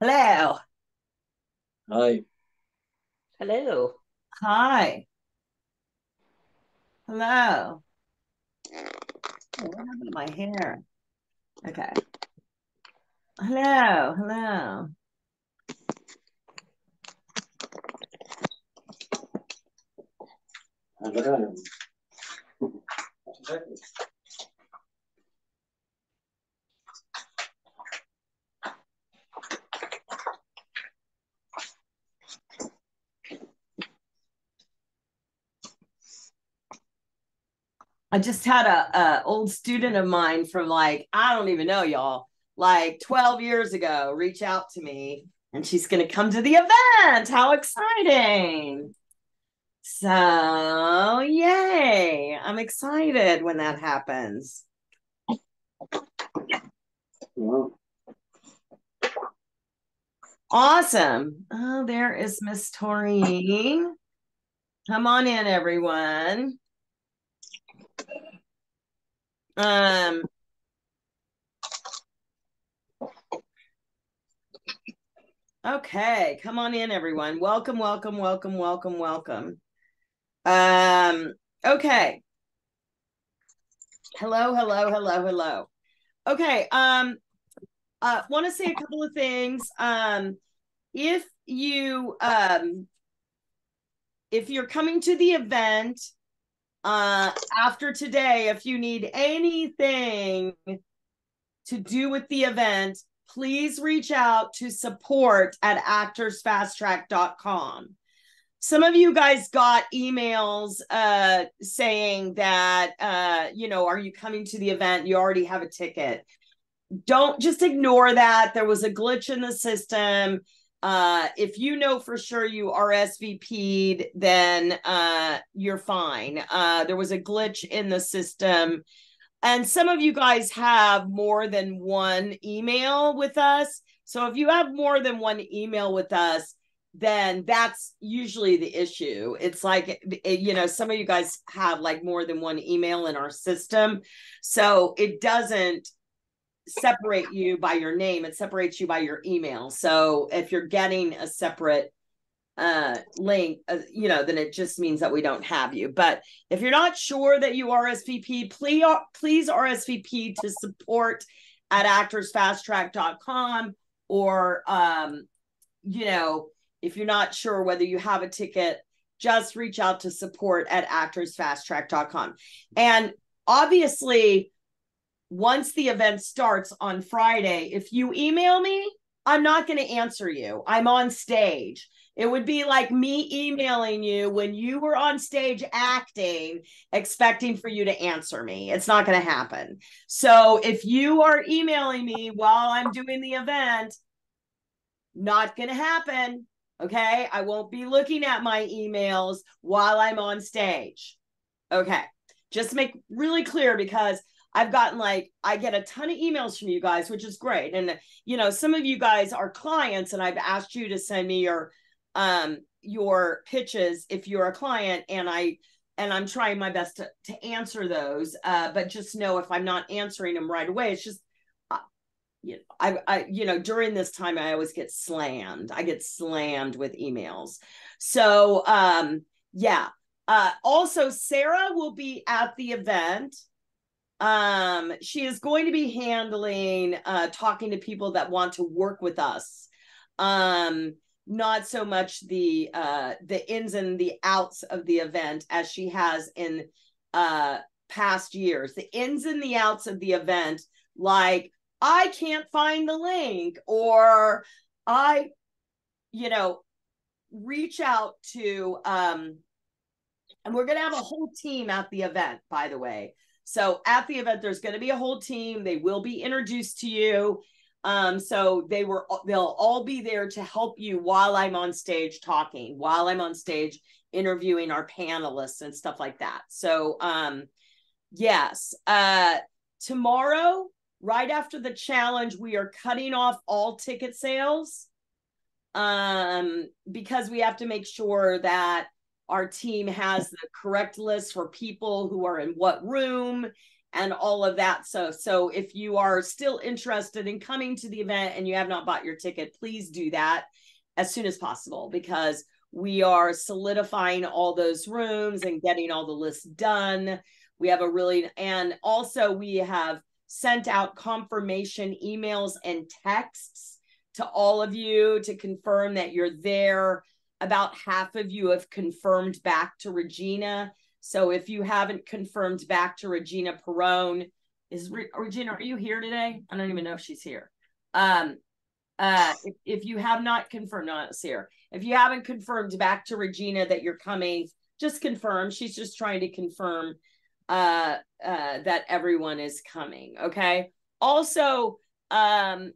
Hello. Hi. Hello. Hi. Hello. What happened to my hair? Okay. Hello. Hello. Hello. I just had a, a old student of mine from like I don't even know y'all like 12 years ago reach out to me and she's going to come to the event. How exciting. So, yay. I'm excited when that happens. Awesome. Oh, there is Miss Taurine. Come on in, everyone. Um, okay, come on in, everyone. Welcome, welcome, welcome, welcome, welcome. Um, okay. Hello, hello, hello, hello. Okay, um, uh, want to say a couple of things. Um, if you um if you're coming to the event uh after today if you need anything to do with the event please reach out to support at actorsfasttrack.com some of you guys got emails uh saying that uh you know are you coming to the event? You already have a ticket. Don't just ignore that. There was a glitch in the system uh, if you know for sure you RSVP'd, then uh, you're fine. Uh, there was a glitch in the system. And some of you guys have more than one email with us. So if you have more than one email with us, then that's usually the issue. It's like, you know, some of you guys have like more than one email in our system. So it doesn't separate you by your name it separates you by your email. So if you're getting a separate uh link uh, you know then it just means that we don't have you. But if you're not sure that you rsvp please please rsvp to support at actorsfasttrack.com or um you know if you're not sure whether you have a ticket just reach out to support at actorsfasttrack.com and obviously once the event starts on Friday, if you email me, I'm not going to answer you. I'm on stage. It would be like me emailing you when you were on stage acting, expecting for you to answer me. It's not going to happen. So if you are emailing me while I'm doing the event, not going to happen. Okay. I won't be looking at my emails while I'm on stage. Okay. Just make really clear because I've gotten like I get a ton of emails from you guys, which is great. And you know, some of you guys are clients, and I've asked you to send me your um your pitches if you're a client, and I and I'm trying my best to to answer those. Uh, but just know if I'm not answering them right away, it's just uh, you know, I, I, you know, during this time, I always get slammed. I get slammed with emails. So, um, yeah. Uh, also, Sarah will be at the event. Um, she is going to be handling uh, talking to people that want to work with us. Um, not so much the uh, the ins and the outs of the event as she has in uh, past years. The ins and the outs of the event, like I can't find the link, or I, you know, reach out to. Um, and we're going to have a whole team at the event, by the way. So at the event, there's going to be a whole team. They will be introduced to you. Um, so they were they'll all be there to help you while I'm on stage talking, while I'm on stage interviewing our panelists and stuff like that. So um, Yes. Uh, tomorrow, right after the challenge, we are cutting off all ticket sales um, because we have to make sure that our team has the correct list for people who are in what room and all of that. So, so if you are still interested in coming to the event and you have not bought your ticket, please do that as soon as possible because we are solidifying all those rooms and getting all the lists done. We have a really, and also we have sent out confirmation emails and texts to all of you to confirm that you're there. About half of you have confirmed back to Regina. So if you haven't confirmed back to Regina Perone, is Re- Regina, are you here today? I don't even know if she's here. Um, uh, if, if you have not confirmed, no, it's here. If you haven't confirmed back to Regina that you're coming, just confirm. She's just trying to confirm uh, uh, that everyone is coming. Okay. Also, um,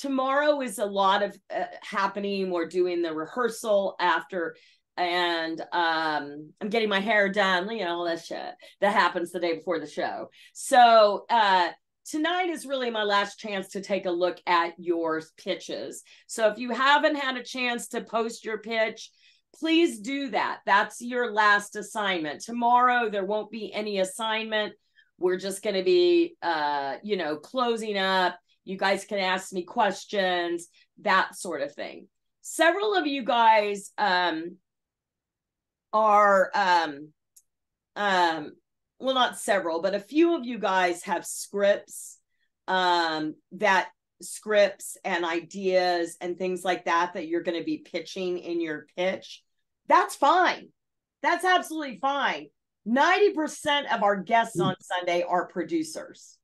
tomorrow is a lot of uh, happening. We're doing the rehearsal after, and um, I'm getting my hair done. You know, all that shit that happens the day before the show. So uh, tonight is really my last chance to take a look at your pitches. So if you haven't had a chance to post your pitch, please do that. That's your last assignment. Tomorrow there won't be any assignment. We're just going to be uh, you know, closing up you guys can ask me questions, that sort of thing. Several of you guys um, are, um, um, well, not several, but a few of you guys have scripts um, that scripts and ideas and things like that that you're going to be pitching in your pitch. That's fine. That's absolutely fine. 90% of our guests on Sunday are producers.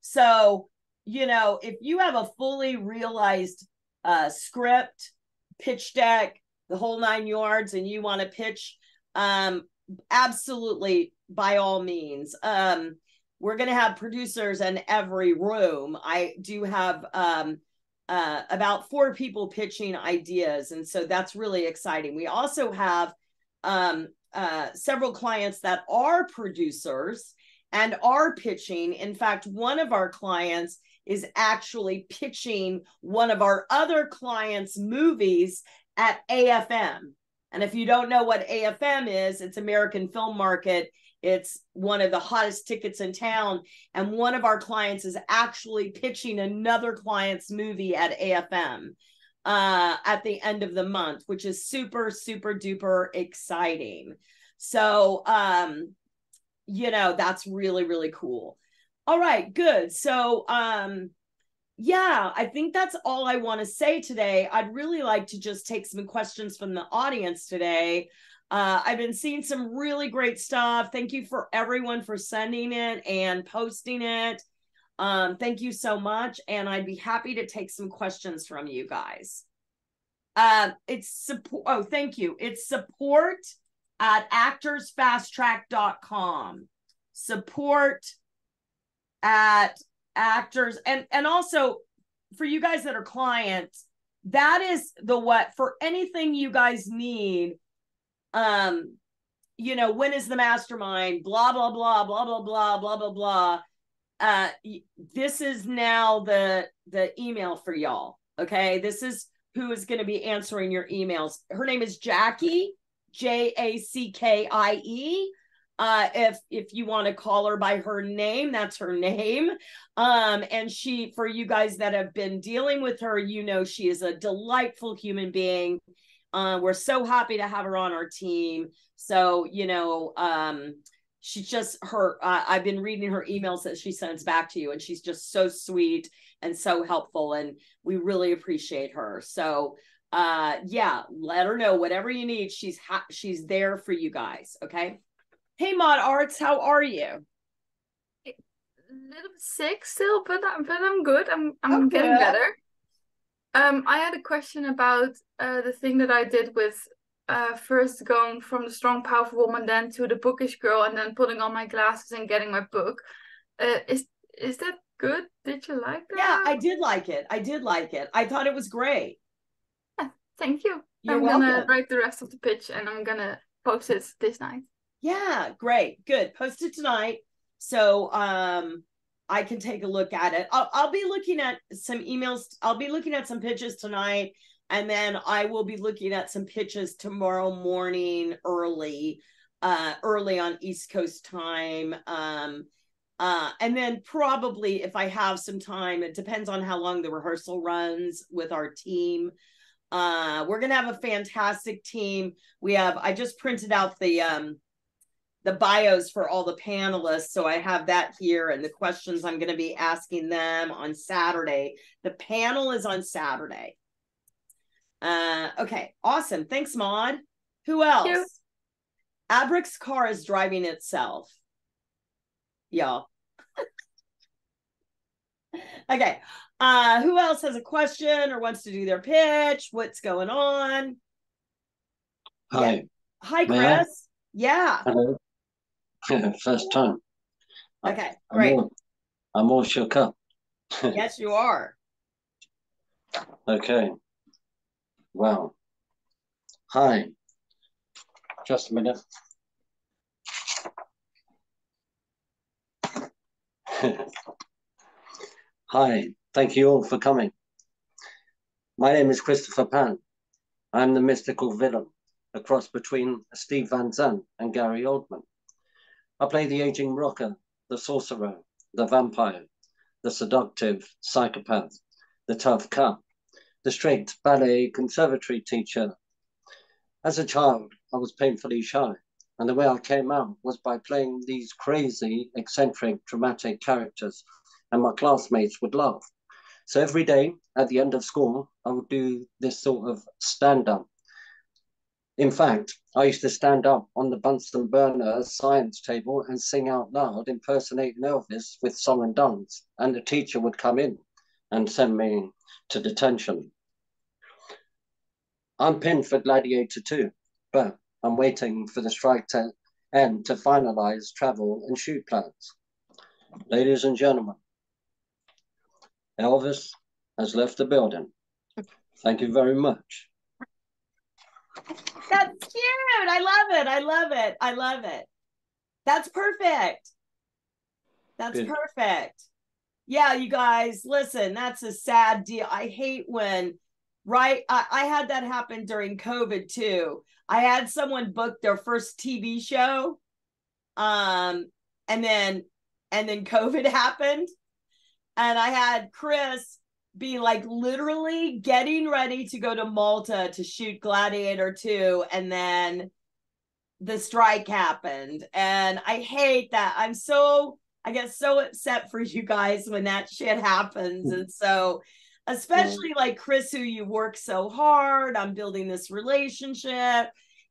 So you know, if you have a fully realized uh, script, pitch deck, the whole nine yards, and you want to pitch, um, absolutely by all means. Um, we're going to have producers in every room. I do have um, uh, about four people pitching ideas, and so that's really exciting. We also have um, uh, several clients that are producers and are pitching. In fact, one of our clients is actually pitching one of our other clients' movies at AFM. And if you don't know what AFM is, it's American Film Market. It's one of the hottest tickets in town. And one of our clients is actually pitching another client's movie at AFM uh, at the end of the month, which is super, super duper exciting. So, um, you know, that's really, really cool. All right, good. So, um, yeah, I think that's all I want to say today. I'd really like to just take some questions from the audience today. Uh, I've been seeing some really great stuff. Thank you for everyone for sending it and posting it. Um, thank you so much. And I'd be happy to take some questions from you guys. Uh, it's support. Oh, thank you. It's support at actorsfasttrack.com. Support at actors. And and also for you guys that are clients that is the what for anything you guys need um you know when is the mastermind blah blah blah blah blah blah blah blah blah. Uh this is now the the email for y'all okay? This is who is going to be answering your emails. Her name is jackie j-a-c-k-i-e uh if if you want to call her by her name that's her name. Um and she for you guys that have been dealing with her you know she is a delightful human being. Uh we're so happy to have her on our team. So you know um she's just her uh, i've been reading her emails that she sends back to you and she's just so sweet and so helpful and we really appreciate her. So uh yeah let her know whatever you need. She's ha- she's there for you guys okay Hey, Mod Arts, how are you? A little sick still, but I'm, but I'm good. I'm I'm okay. getting better. Um, I had a question about uh, the thing that I did with uh, first going from the strong, powerful woman, then to the bookish girl, and then putting on my glasses and getting my book. Uh, is is that good? Did you like that? Yeah, I did like it. I did like it. I thought it was great. Yeah, thank you. You're I'm welcome. gonna write the rest of the pitch, and I'm gonna post it this night. Yeah, great. Good. Post it tonight. So um I can take a look at it. I'll, I'll be looking at some emails. I'll be looking at some pitches tonight, and then I will be looking at some pitches tomorrow morning early, uh, early on East Coast time. Um, uh, and then probably if I have some time, it depends on how long the rehearsal runs with our team. Uh, we're gonna have a fantastic team. We have. I just printed out the um the bios for all the panelists. So I have that here and the questions I'm going to be asking them on Saturday. The panel is on Saturday. Uh, okay, awesome. Thanks, Maud. Who else? Abric's car is driving itself. Y'all. okay. Uh, who else has a question or wants to do their pitch? What's going on? Hi. Yeah. Hi, May I? Chris. Yeah. Hello. First time. Okay, I'm great. all, I'm all shook up. yes, you are. Okay. Well. Hi. Just a minute. Hi. Thank you all for coming. My name is Christopher Pan. I'm the mystical villain, a cross between Steve Van Zandt and Gary Oldman. I play the aging rocker, the sorcerer, the vampire, the seductive psychopath, the tough cop, the strict ballet conservatory teacher. As a child, I was painfully shy, and the way I came out was by playing these crazy, eccentric, dramatic characters, and my classmates would laugh. So every day at the end of school, I would do this sort of stand up in fact, I used to stand up on the Bunsen burner science table and sing out loud, impersonating Elvis with song and dance, and the teacher would come in and send me to detention. I'm pinned for Gladiator 2, but I'm waiting for the strike to end to finalize travel and shoot plans. Ladies and gentlemen, Elvis has left the building. Thank you very much. That's cute. I love it. I love it. I love it. That's perfect. That's Good. perfect. Yeah, you guys, listen, that's a sad deal. I hate when, right? I, I had that happen during COVID too. I had someone book their first TV show. Um, and then and then COVID happened. And I had Chris be like literally getting ready to go to Malta to shoot Gladiator 2 and then the strike happened and I hate that. I'm so I get so upset for you guys when that shit happens and so especially like Chris who you work so hard on building this relationship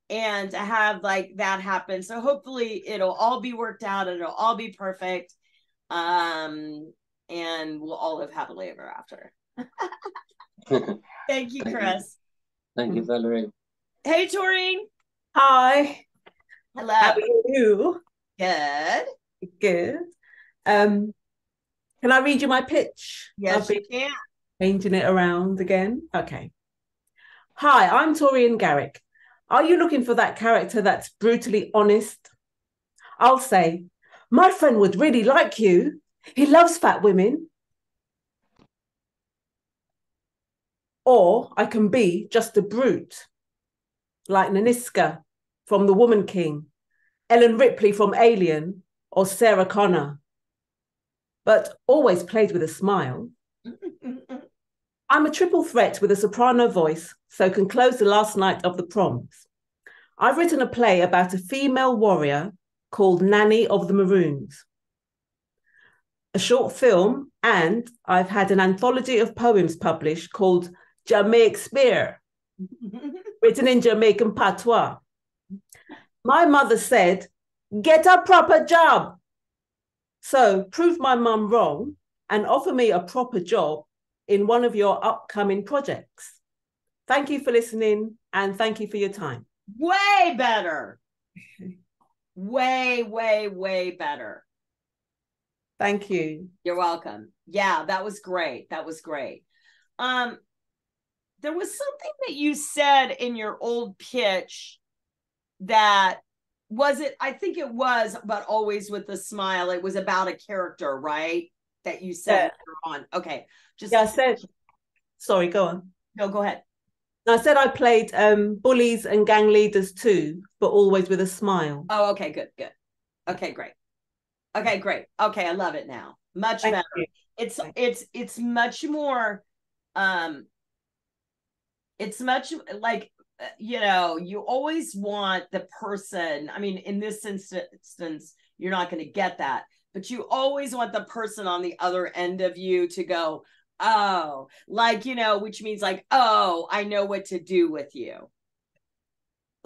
and to have like that happen. So hopefully it'll all be worked out and it'll all be perfect. Um and we'll all live happily ever after. Thank you, Thank you. Chris. Thank you, Valorie. Hey, Taurine. Hi, Hello. how are you? Good. Good. Um, can I read you my pitch? Yes, I've you can. changing it around again. Okay. Hi, I'm Torian Garrick. Are you looking for that character that's brutally honest? I'll say, my friend would really like you. He loves fat women. Or I can be just a brute, like Nanisca from The Woman King, Ellen Ripley from Alien, or Sarah Connor, but always played with a smile. I'm a triple threat with a soprano voice, so can close the last night of the proms. I've written a play about a female warrior called Nanny of the Maroons, a short film, and I've had an anthology of poems published called Jamaic Spear, written in Jamaican patois. My mother said, Get a proper job. So prove my mum wrong and offer me a proper job in one of your upcoming projects. Thank you for listening and thank you for your time. way better. Way, way, way better. Thank you. You're welcome. Yeah, that was great. That was great. Um, there was something that you said in your old pitch that was it i think it was but always with a smile it was about a character right that you said Yeah. on okay just Yeah, I said. Sorry, go on. no go ahead I said I played um, bullies and gang leaders too, but always with a smile. oh okay good good okay great okay great. Okay i love it now. Much Thank better. you. it's it's it's much more um it's much like uh, you know you always want the person i mean in this instance you're not going to get that but you always want the person on the other end of you to go oh like you know which means like oh i know what to do with you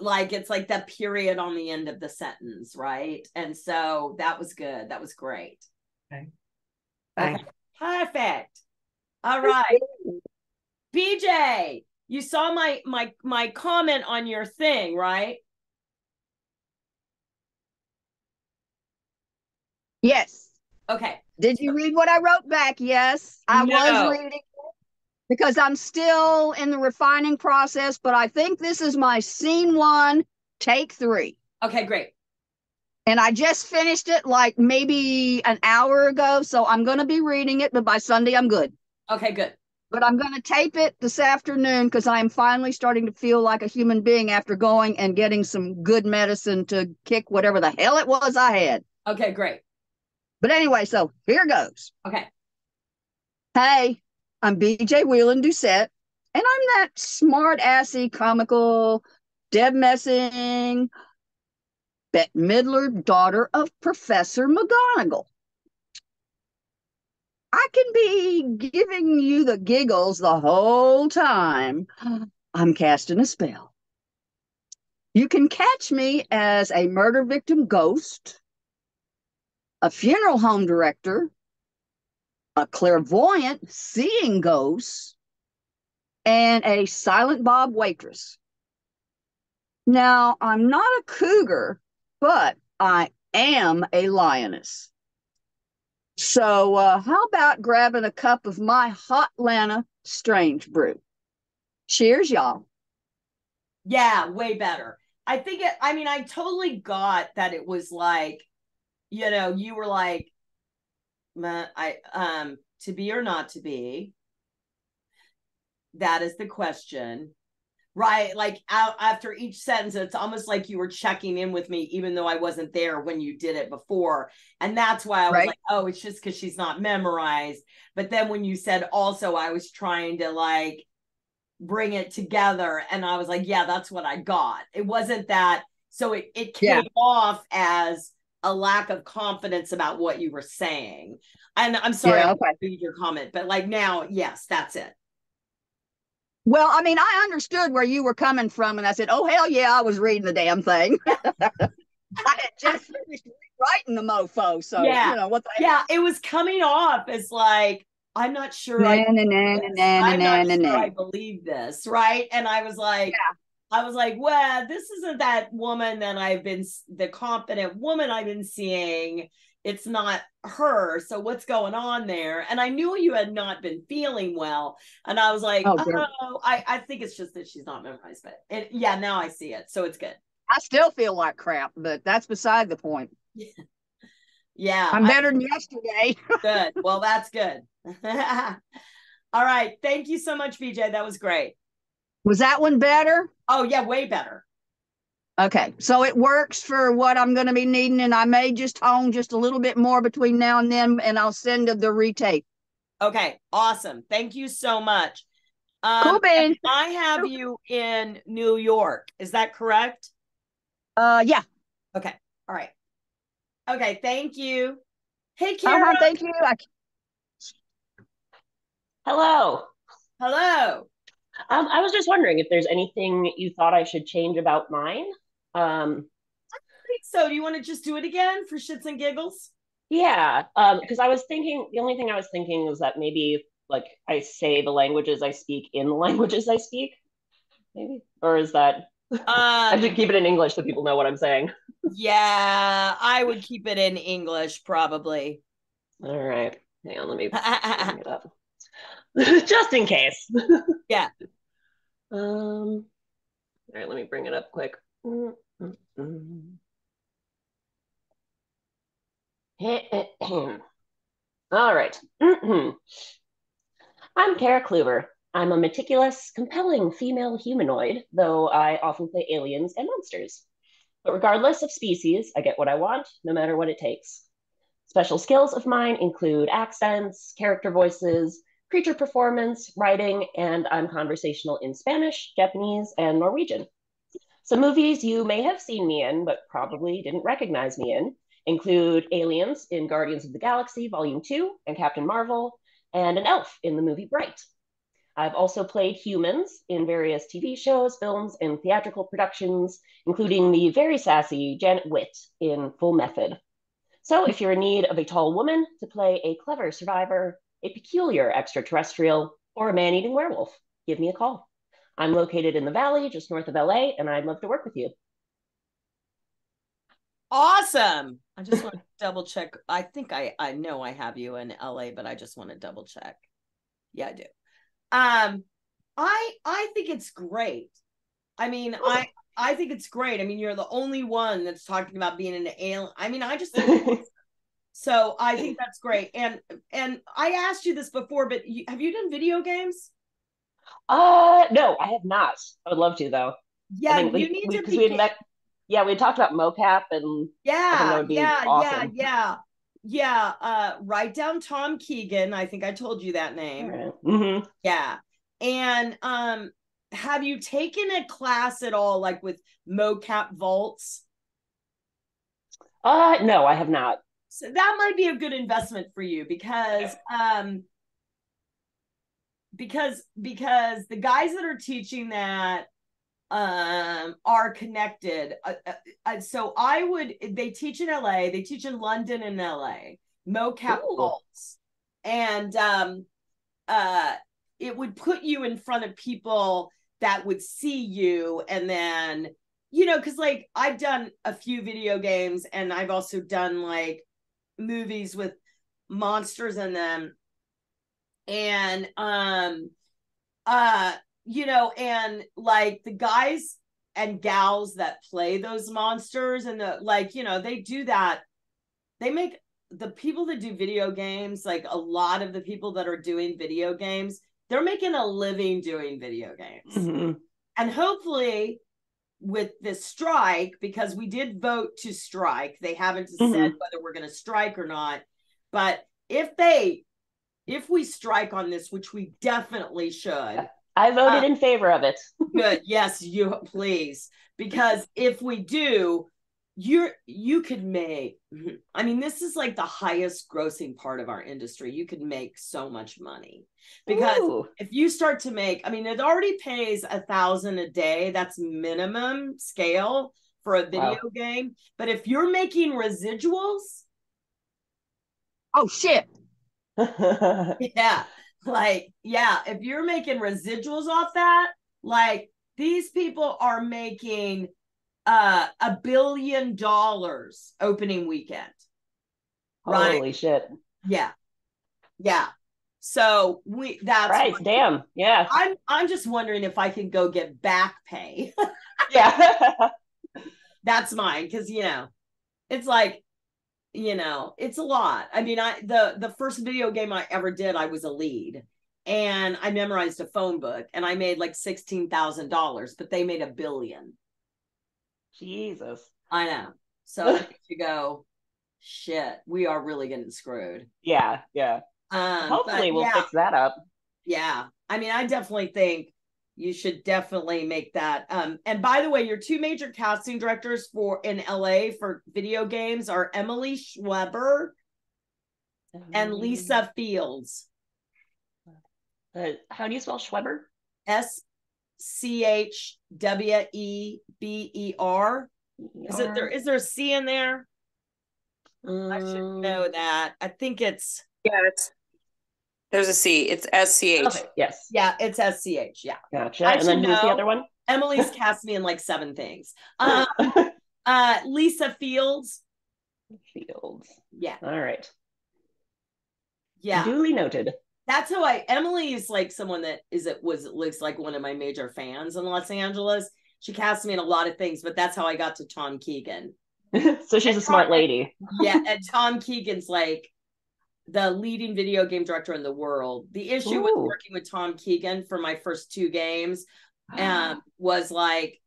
like it's like the period on the end of the sentence right and so that was good that was great Thanks. Perfect. All right. BJ, you saw my my my comment on your thing, right? Yes. Okay. Did you read what I wrote back? Yes, I No. was reading it because I'm still in the refining process, but I think this is my scene one, take three. Okay, great. And I just finished it like maybe an hour ago. So I'm going to be reading it, but by Sunday, I'm good. Okay, good. But I'm going to tape it this afternoon because I am finally starting to feel like a human being after going and getting some good medicine to kick whatever the hell it was I had. Okay, great. But anyway, so here goes. Okay. Hey, I'm BJ Whelan Doucette, and I'm that smart assy comical Deb Messing, Bette Midler, daughter of Professor McGonagall. I can be giving you the giggles the whole time I'm casting a spell. You can catch me as a murder victim ghost, a funeral home director, a clairvoyant seeing ghosts, and a silent Bob waitress. Now, I'm not a cougar, but I am a lioness. So, uh, how about grabbing a cup of my hot Lana strange brew? Cheers, y'all. Yeah, way better. I think it I mean I totally got that it was like you know, you were like "Meh, I um to be or not to be. That is the question. Right, like out after each sentence, it's almost like you were checking in with me, even though I wasn't there when you did it before. And that's why I was Right. like, oh, it's just because she's not memorized. But then when you said also, I was trying to like bring it together. And I was like, yeah, that's what I got. It wasn't that. So it, it came Yeah. off as a lack of confidence about what you were saying. And I'm sorry Yeah, I okay. read your comment, but like now, yes, that's it. Well, I mean, I understood where you were coming from, and I said, "Oh hell yeah, I was reading the damn thing." I had just finished writing the mofo, so Yeah. you know what the Yeah, it was coming off as like, I'm not sure I, na, na, na, na, I'm na, not na, sure na. I believe this, right? And I was like, I was like, well, this isn't that woman that I've been the confident woman I've been seeing. It's not her. So what's going on there? And I knew you had not been feeling well, and I was like, Oh, oh. I I think it's just that she's not memorized, but it, yeah, now I see it, so it's good. I still feel like crap, but that's beside the point. Yeah, I'm I- better than yesterday. good. Well, that's good. All right, thank you so much, BJ. That was great. Was that one better? Oh yeah, way better. Okay, so it works for what I'm going to be needing, and I may just hone just a little bit more between now and then, and I'll send the retape. Okay, awesome. Thank you so much. Um, Cool beans. I have you in New York. Is that correct? Uh, yeah. Okay. All right. Okay. Thank you. Hey, Kara. Uh-huh, thank you. I, Hello. Hello. Um, I was just wondering if there's anything you thought I should change about mine. Um, So, do you want to just do it again for shits and giggles? yeah, um, because I was thinking the only thing I was thinking was that maybe like I say the languages I speak in the languages I speak, maybe, or is that I Um, should keep it in English so people know what I'm saying. yeah, I would keep it in English probably. All right, hang on, let me bring it up, just in case. Yeah. Um. All right, let me bring it up quick. All right. I'm Kara Kluber. I'm a meticulous, compelling female humanoid, though I often play aliens and monsters. But regardless of species, I get what I want, no matter what it takes. Special skills of mine include accents, character voices, creature performance, writing, and I'm conversational in Spanish, Japanese, and Norwegian. Some movies you may have seen me in, but probably didn't recognize me in, include Aliens in Guardians of the Galaxy Volume 2 and Captain Marvel, and an elf in the movie Bright. I've also played humans in various TV shows, films, and theatrical productions, including the very sassy Janet Witt in Full Method. So if you're in need of a tall woman to play a clever survivor, a peculiar extraterrestrial, or a man eating werewolf, give me a call. I'm located in the Valley, just north of LA, and I'd love to work with you. Awesome. I just want to double check. I think I I know I have you in LA, but I just want to double check. Yeah, I do. Um I I think it's great. I mean, I I think it's great. I mean, you're the only one that's talking about being an alien. I mean, I just think so I think that's great. And and I asked you this before, but you, have you done video games? Uh no, I have not. I would love to though. Yeah, you we, need we, to be, we had met yeah, we talked about mocap and yeah, yeah, awesome. yeah, yeah, yeah. Uh, write down Tom Keegan. I think I told you that name. Right. Mm-hmm. Yeah, and um, have you taken a class at all, like with mocap vaults? Uh, no, I have not. So that might be a good investment for you because um because because the guys that are teaching that um are connected uh, uh, uh, so i would they teach in la they teach in london and la mocap Ooh. and um uh it would put you in front of people that would see you and then you know because like i've done a few video games and i've also done like movies with monsters in them and um uh you know, and like the guys and gals that play those monsters and the like, you know, they do that. They make the people that do video games, like a lot of the people that are doing video games, they're making a living doing video games. Mm-hmm. And hopefully, with this strike, because we did vote to strike, they haven't Mhm. said whether we're going to strike or not. But if they, if we strike on this, which we definitely should, I voted Uh, in favor of it. good yes you please because if we do you're you could make i mean this is like the highest grossing part of our industry you could make so much money because Ooh. if you start to make i mean it already pays a thousand a day that's minimum scale for a video Wow. game but if you're making residuals Oh shit. yeah like yeah if you're making residuals off that like these people are making uh a billion dollars opening weekend right Holy shit. yeah yeah so we that's Right, damn. Yeah. i'm i'm just wondering if i can go get back pay Yeah. that's mine because you know it's like you know it's a lot i mean i the the first video game i ever did i was a lead and i memorized a phone book and i made like $16000 but they made a billion Jesus. i know so you go shit we are really getting screwed Yeah, yeah. um Hopefully we'll yeah, fix that up. yeah i mean i definitely think you should definitely make that um and by the way your two major casting directors for in la for video games are emily schweber and lisa fields Uh, how do you spell Schweber? s c h w e b e r is it there is there a c in there i should Um, know that i think it's Yeah, it's there's a C. It's S C H. Okay, yes. yeah it's s c h yeah Gotcha. I and then who's the other one? emily's cast me in like seven things um uh lisa fields Fields. yeah All right. yeah Duly noted. That's how I Emily is like someone that is it was looks like one of my major fans in Los Angeles. She cast me in a lot of things, but that's how I got to Tom Keegan. so she's And a smart Tom- lady. yeah, and Tom Keegan's like the leading video game director in the world. The issue with working with Tom Keegan for my first two games um, was like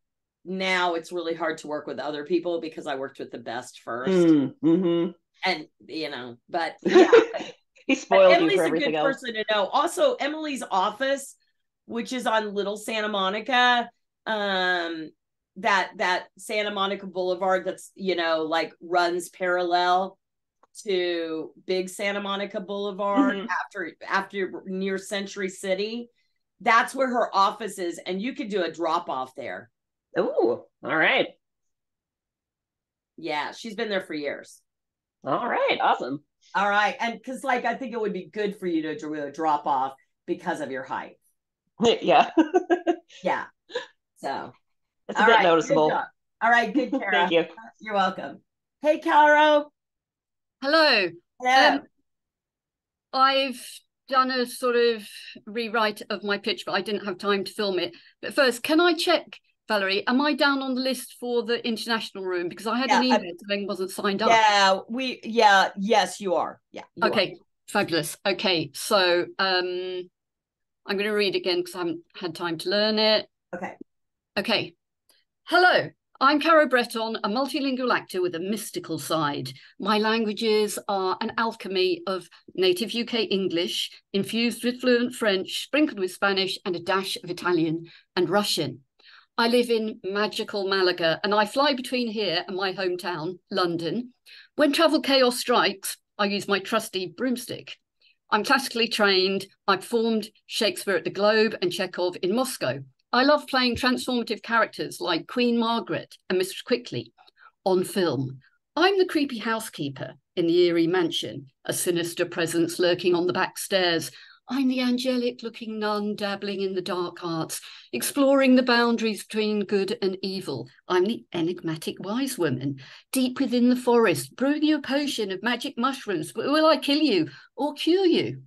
now it's really hard to work with other people because I worked with the best first, Mm, mhm. and you know, but yeah, he spoiled you Emily's for a good else. person to know. Also, Emily's office, which is on Little Santa Monica, um, that that Santa Monica Boulevard, that's you know like runs parallel to Big Santa Monica Boulevard Mhm. after after near Century City. That's where her office is, and you could do a drop off there. Ooh, all right. Yeah, she's been there for years. All right, awesome. All right, and because like I think it would be good for you to do drop off because of your height. yeah. Yeah. So It's a all bit right, noticeable. All right, good, Kara. Thank you. You're welcome. Hey, Caro. Hello. Hello. Um, I've done a sort of rewrite of my pitch, but I didn't have time to film it. But first, can I check, Valorie? Am I down on the list for the international room? Because I had an Yeah, I- email saying wasn't signed up. yeah, we. Yeah, yes, you are. Yeah. you are. Okay, fabulous. Okay, so um, I'm going to read again because I haven't had time to learn it. Okay. Okay. Hello, I'm Caro Breton, a multilingual actor with a mystical side. My languages are an alchemy of native UK English, infused with fluent French, sprinkled with Spanish, and a dash of Italian and Russian. I live in magical Malaga and I fly between here and my hometown, London. When travel chaos strikes, I use my trusty broomstick. I'm classically trained. I performed Shakespeare at the Globe and Chekhov in Moscow. I love playing transformative characters like Queen Margaret and Mistress Quickly on film. I'm the creepy housekeeper in the eerie mansion, a sinister presence lurking on the back stairs. I'm the angelic looking nun dabbling in the dark arts, exploring the boundaries between good and evil. I'm the enigmatic wise woman, deep within the forest, brewing you a potion of magic mushrooms. Will I kill you or cure you?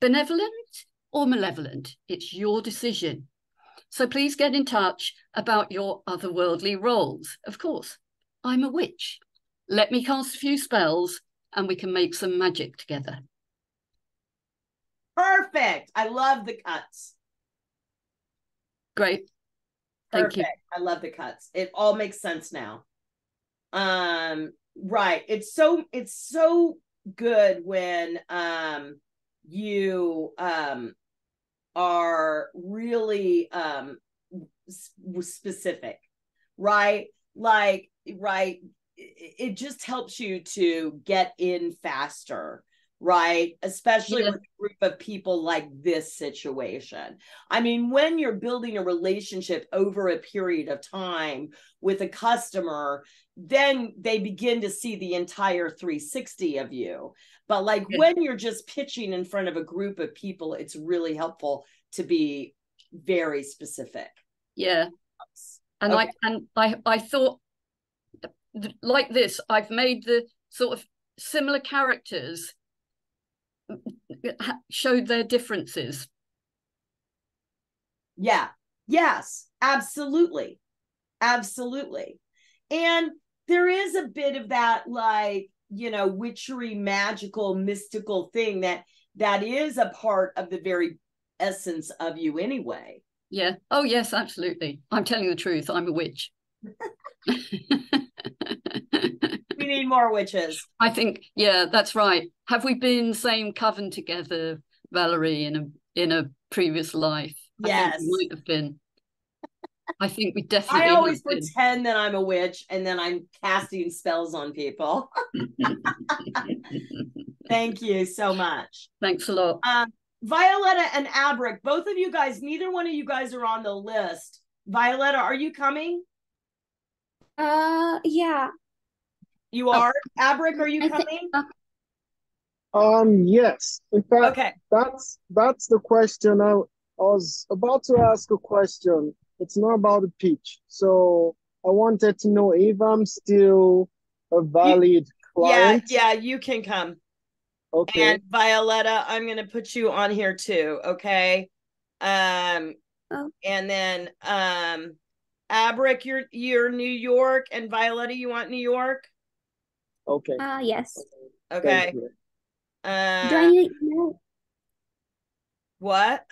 Benevolent or malevolent? It's your decision. So please get in touch about your otherworldly roles. Of course, I'm a witch. Let me cast a few spells and we can make some magic together. Perfect. I love the cuts. Great. Thank Perfect. you. I love the cuts. It all makes sense now. Um, right. It's so it's so good when um you um are really um specific, right? Like right it just helps you to get in faster right especially with a group of people like this situation I mean, when you're building a relationship over a period of time with a customer, then they begin to see the entire 360 of you. But like when you're just pitching in front of a group of people, it's really helpful to be very specific. Yeah. And Okay. I and I I thought like this, I've made the sort of similar characters ha- showed their differences. Yeah. Yes, absolutely. Absolutely. And there is a bit of that like, you know, witchery, magical, mystical thing that that is a part of the very essence of you anyway. Yeah. Oh yes, absolutely. I'm telling the truth. I'm a witch. We need more witches. I think, yeah, that's right. Have we been same coven together, Valorie, in a in a previous life? I Yes. think we might have been. I think we definitely I always have been. pretend that I'm a witch and then I'm casting spells on people. Thank you so much. Thanks a lot. Um, Violetta and Abric, both of you guys, neither one of you guys are on the list. Violetta, are you coming? Uh, yeah. You Oh. are. Abric, are you coming? Um, yes. In fact, Okay. that's that's the question. I, I was about to ask a question. It's not about the pitch. So I wanted to know if I'm still a valid client. Yeah, yeah, you can come. Okay. And Violetta, I'm gonna put you on here too, okay? Um Oh. and then um Abric, you're you're New York and Violetta, you want New York? Okay. Uh, yes. Okay. Uh, Do I need an email? what?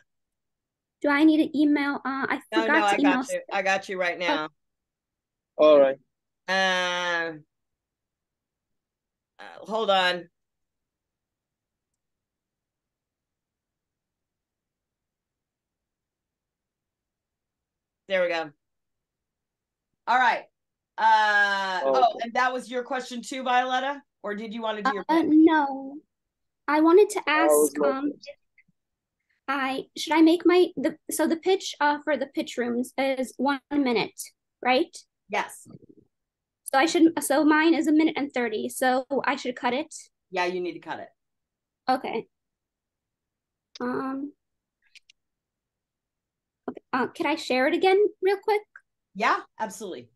Do I need an email? Uh, I No, forgot no, to I email. got you. I got you right now. All right. Uh, uh, hold on. There we go. All right. Uh oh, Okay. and that was your question too, Violetta? Or did you want to do your Uh, no. I wanted to ask, um, I should I make my the so the pitch uh for the pitch rooms is one minute, right? Yes. So I should so mine is a minute and 30. So I should cut it. Yeah, you need to cut it. Okay. Um okay, uh, can I share it again real quick? Yeah, absolutely.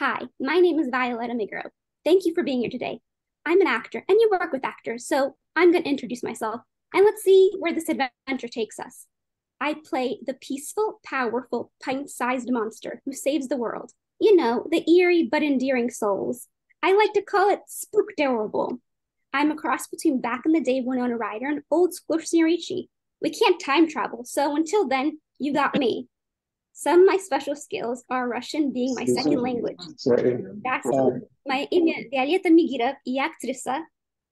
Hi, my name is Violetta Migro. Thank you for being here today. I'm an actor and you work with actors, so I'm going to introduce myself and let's see where this adventure takes us. I play the peaceful, powerful, pint sized monster who saves the world. You know, the eerie but endearing souls. I like to call it spookdorable. I'm a cross between back in the day Winona Ryder and old school Christina Ricci. We can't time travel, so until then, you got me. Some of my special skills are Russian being my second language. That's my i.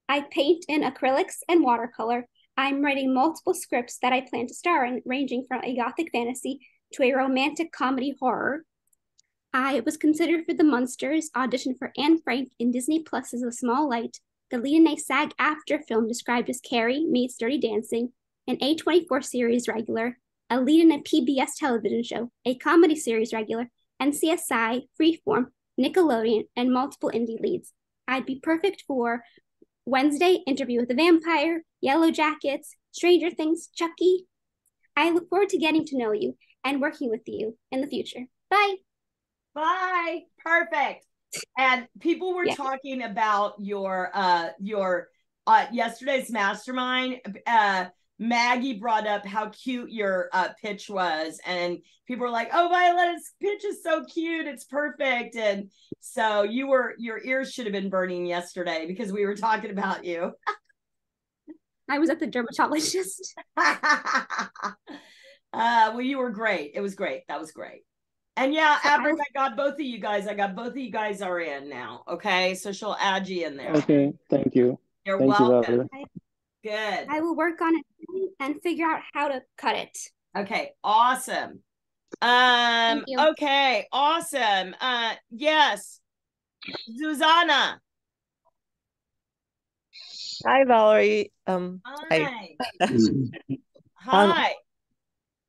I paint in acrylics and watercolor. I'm writing multiple scripts that I plan to star in, ranging from a gothic fantasy to a romantic comedy horror. I was considered for The Munsters, auditioned for Anne Frank in Disney Plus as A Small Light, the lead in a SAG-AFTRA film described as Carrie meets Dirty Dancing, an A24 series regular, a lead in a PBS television show, a comedy series regular, NCSI, Freeform, Nickelodeon, and multiple indie leads. I'd be perfect for Wednesday, Interview with the Vampire, Yellow Jackets, Stranger Things, Chucky. I look forward to getting to know you and working with you in the future. Bye. Bye. Perfect. And people were Yeah. talking about your uh your uh yesterday's mastermind. Uh Maggie brought up how cute your uh pitch was, and people were like, "Oh, Violetta's pitch is so cute, it's perfect." And so you were your ears should have been burning yesterday because we were talking about you. I was at the dermatologist. uh well, you were great. It was great. That was great. And yeah, So Averick, I- I got both of you guys. I got both of you guys are in now. Okay. So she'll add you in there. Okay. Thank you. You're Thank welcome. Valorie. Good. I will work on it and figure out how to cut it. Okay, awesome. Um, okay, awesome. Uh yes. Susanna. Hi, Valorie. Um, Hi. Um, Hi.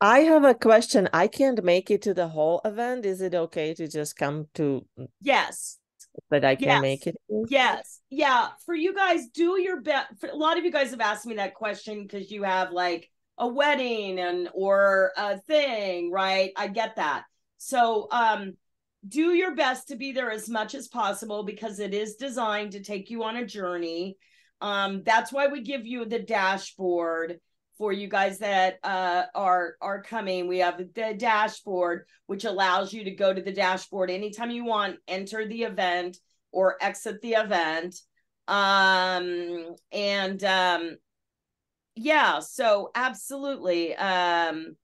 I have a question. I can't make it to the whole event. Is it okay to just come to Yes. That I can Yes. make it? Yes. Yeah. For you guys, do your best. A lot of you guys have asked me that question because you have like a wedding and or a thing, right? I get that. So um do your best to be there as much as possible because it is designed to take you on a journey. Um, that's why we give you the dashboard for you guys that uh, are are coming. We have the dashboard, which allows you to go to the dashboard anytime you want, enter the event or exit the event. Um, and um, yeah, so absolutely. Um,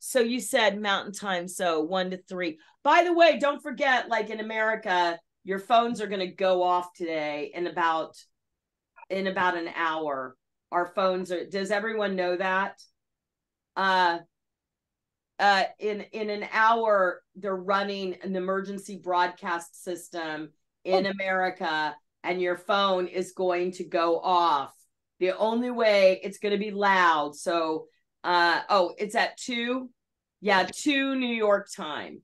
so you said mountain time, so one to three. By the way, don't forget, like in America, your phones are going to go off today in about in about an hour. Our phones are. Does everyone know that? Uh, uh, in in an hour, they're running an emergency broadcast system in America, and your phone is going to go off. The only way it's going to be loud. So, uh, oh, it's at two. Yeah, two New York time.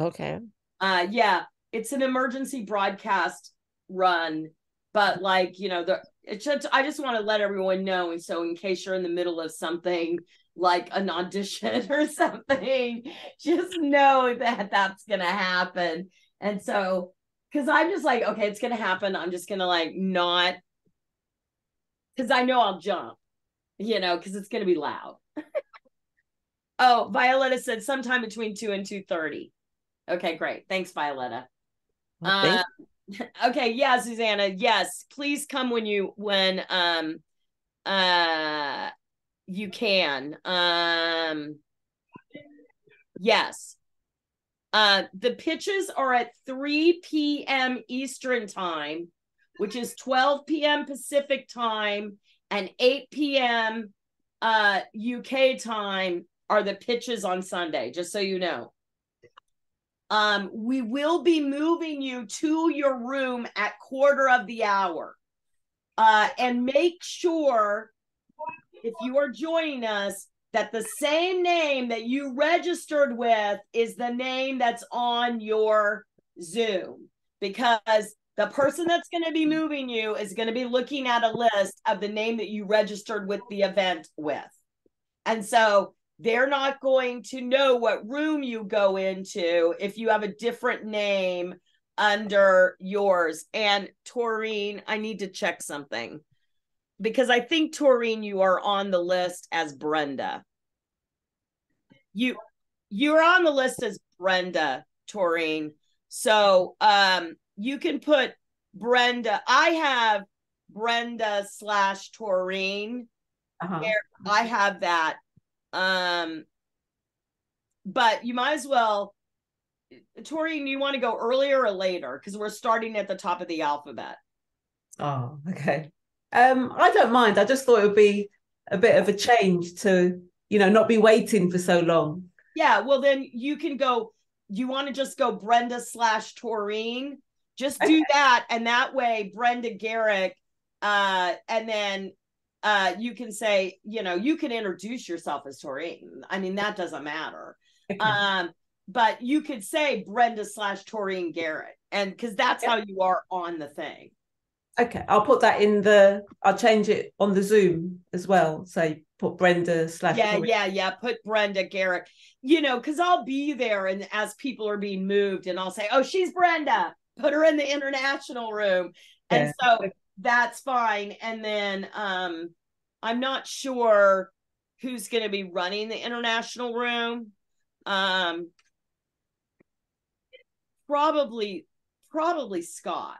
Okay. Uh yeah, it's an emergency broadcast run, but like, you know, the it's just I just want to let everyone know and so in case you're in the middle of something like an audition or something, just know that that's going to happen. And so cuz I'm just like, okay, it's going to happen. I'm just going to like not cuz I know I'll jump, you know, cuz it's going to be loud. oh, Violetta said sometime between 2 and 2:30. Okay, great. Thanks, Violetta. Well, thank Uh, okay, yeah, Susanna. Yes, please come when you when um uh you can. Um yes. Uh the pitches are at 3 p.m. Eastern time, which is 12 p.m. Pacific time and 8 p.m. uh UK time are the pitches on Sunday, just so you know. Um, we will be moving you to your room at quarter of the hour. Uh, and make sure if you are joining us that the same name that you registered with is the name that's on your Zoom because the person that's going to be moving you is going to be looking at a list of the name that you registered with the event with. And so they're not going to know what room you go into if you have a different name under yours. And Taurine, I need to check something because I think Taurine, you are on the list as Brenda. You you're on the list as Brenda Taurine. So um you can put Brenda. I have Brenda slash Taurine. Uh-huh. I have that um, but you might as well, Tori, you want to go earlier or later? Because we're starting at the top of the alphabet. Oh, okay. Um, I don't mind. I just thought it would be a bit of a change to, you know, not be waiting for so long. Yeah, well then you can go. You want to just go Brenda slash Taurine? Just do okay. that, and that way Brenda Garrick, uh, and then uh, you can say, you know, you can introduce yourself as Taurine. I mean, that doesn't matter. Um, but you could say Brenda slash Taurine Garrett, and because that's how you are on the thing. Okay, I'll put that in the. I'll change it on the Zoom as well. So put Brenda slash. Yeah, yeah, yeah. Put Brenda Garrett. You know, because I'll be there, and as people are being moved, and I'll say, "Oh, she's Brenda." Put her in the international room, and yeah. so that's fine. And then um I'm not sure who's going to be running the international room. Um probably probably Scott.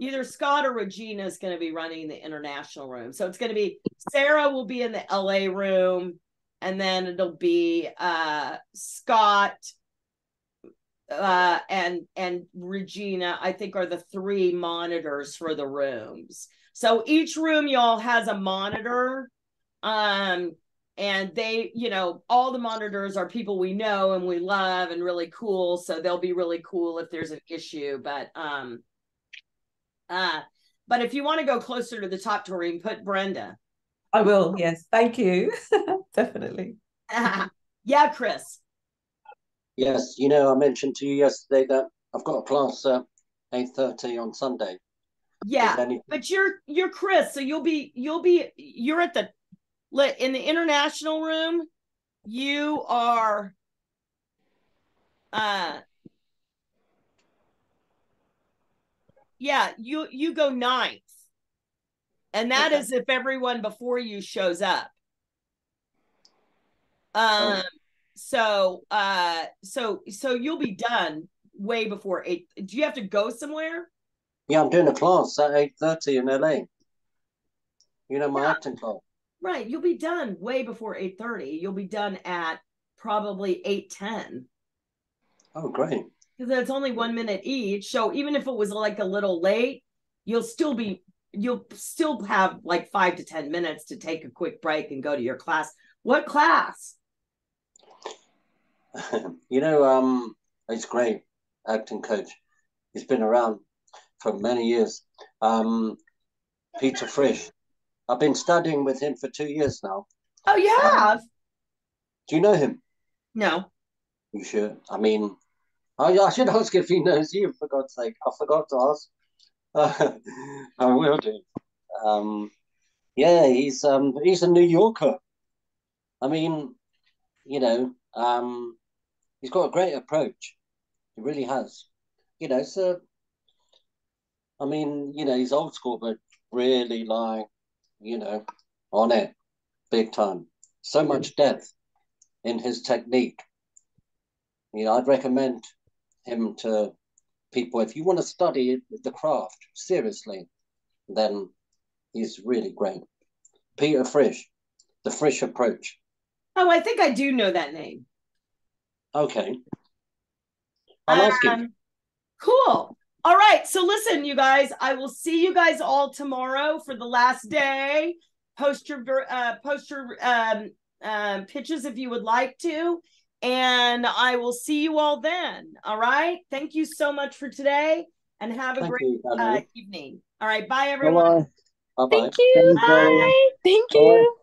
Either Scott or Regina is going to be running the international room. So it's going to be Sarah will be in the LA room and then it'll be uh Scott uh, and and Regina, I think are the three monitors for the rooms. So each room y'all has a monitor. Um, and they, you know, all the monitors are people we know and we love and really cool. So they'll be really cool if there's an issue. But um uh but if you want to go closer to the top Taurine, put Brenda. I will, yes. Thank you. Definitely. yeah, Chris. Yes, you know, I mentioned to you yesterday that I've got a class at eight thirty on Sunday. Yeah, any... but you're you're Chris, so you'll be you'll be you're at the in the international room. You are, uh, yeah, you you go ninth, and that okay. is if everyone before you shows up. Um. Oh so uh so so you'll be done way before eight do you have to go somewhere? Yeah i'm doing a class at 8.30 in la you know my yeah. acting class. Right you'll be done way before 8.30 you'll be done at probably 8.10 oh great. Because it's only one minute each so even if it was like a little late you'll still be you'll still have like five to ten minutes to take a quick break and go to your class. What class you know, um, he's great acting coach. He's been around for many years. Um, Peter Frisch. I've been studying with him for two years now. Oh, you um, have? Um, do you know him? No. You should. I mean, I, I should ask if he knows you, for God's sake. I forgot to ask. Uh, I will do. Um, yeah, he's um, he's a New Yorker. I mean, you know, um, he's got a great approach. He really has. You know, so I mean, you know, he's old school, but really like, you know, on it, big time. So much depth in his technique. You know, I'd recommend him to people if you want to study the craft seriously, then he's really great. Peter Frisch, the Frisch approach. Oh, I think I do know that name. Okay. I'll ask him. Um, cool. All right. So listen, you guys, I will see you guys all tomorrow for the last day. Post your uh, post your um, um, pitches if you would like to, and I will see you all then. All right. Thank you so much for today, and have a Thank great you, uh, evening. All right. Bye, everyone. Bye-bye. Bye-bye. Thank you. Thanks, Bye. Thank Bye. you.